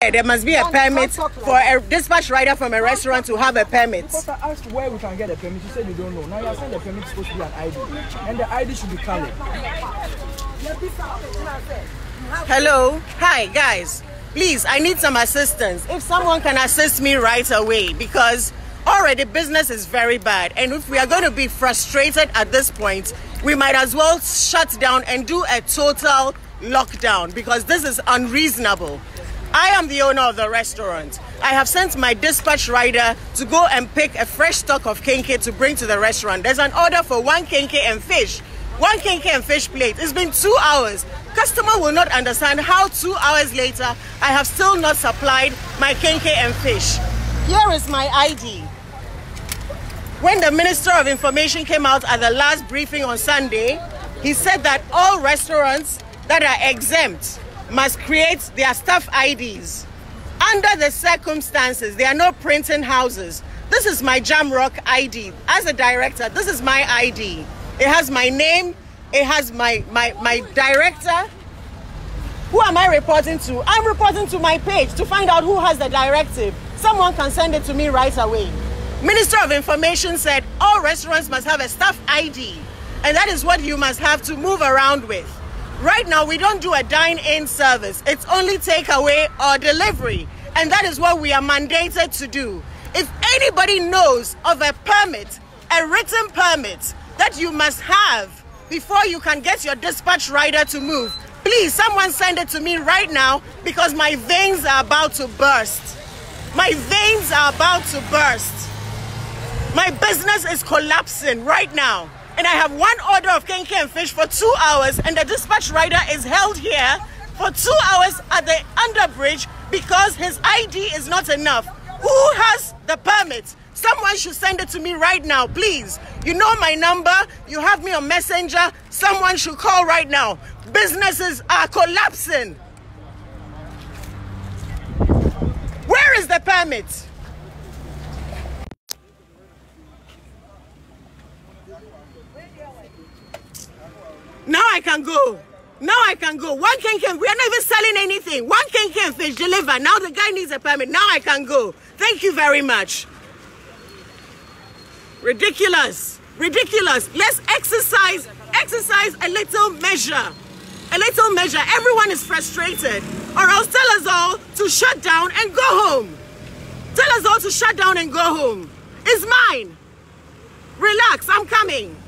There must be a permit for a dispatch rider from a restaurant to have a permit. Because I asked where we can get a permit, you said you don't know. Now you're saying the permit is supposed to be an ID, and the ID should be valid. Hello, hi guys. Please, I need some assistance. If someone can assist me right away, because already business is very bad, and if we are going to be frustrated at this point, we might as well shut down and do a total lockdown because this is unreasonable. I am the owner of the restaurant. I have sent my dispatch rider to go and pick a fresh stock of kenkey to bring to the restaurant. There's an order for one kenkey and fish. One kenkey and fish plate. It's been two hours. Customer will not understand how two hours later I have still not supplied my kenkey and fish. Here is my ID. When the Minister of Information came out at the last briefing on Sunday, he said that all restaurants that are exempt must create their staff IDs. Under the circumstances, there are no printing houses. This is my Jamrock ID. As a director, this is my ID. It has my name, it has my, my, my director. Who am I reporting to? I'm reporting to my page to find out who has the directive. Someone can send it to me right away. Minister of Information said all restaurants must have a staff ID, and that is what you must have to move around with. Right now, we don't do a dine in service, it's only takeaway or delivery, and that is what we are mandated to do. If anybody knows of a permit, a written permit that you must have before you can get your dispatch rider to move, please someone send it to me right now because my veins are about to burst. My veins are about to burst. My business is collapsing right now and I have one order of kenkey and fish for two hours, and the dispatch rider is held here for two hours at the underbridge because his ID is not enough. Who has the permit? Someone should send it to me right now, please. You know my number, you have me on Messenger. Someone should call right now. Businesses are collapsing. Where is the permit? Now I can go. Now I can go. One kenkey. We are not even selling anything. One kenkey fish deliver. Now the guy needs a permit. Now I can go. Thank you very much. Ridiculous. Ridiculous. Let's exercise. Exercise a little measure. A little measure. Everyone is frustrated. Or else tell us all to shut down and go home. Tell us all to shut down and go home. It's mine. Relax. I'm coming.